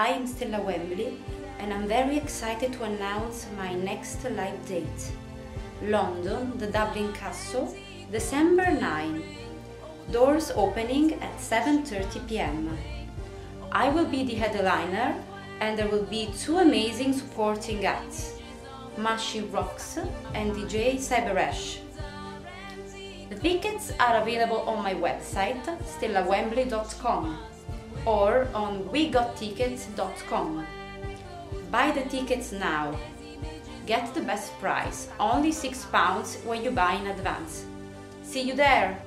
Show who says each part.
Speaker 1: I am Stella Wembley and I'm very excited to announce my next live date. London, the Dublin Castle, December 9. Doors opening at 7.30 pm. I will be the headliner and there will be two amazing supporting acts, Machine Rox and DJ Cyberesh. The tickets are available on my website stellawembley.com or on wegottickets.com. Buy the tickets now. Get the best price, only £6 when you buy in advance. See you there!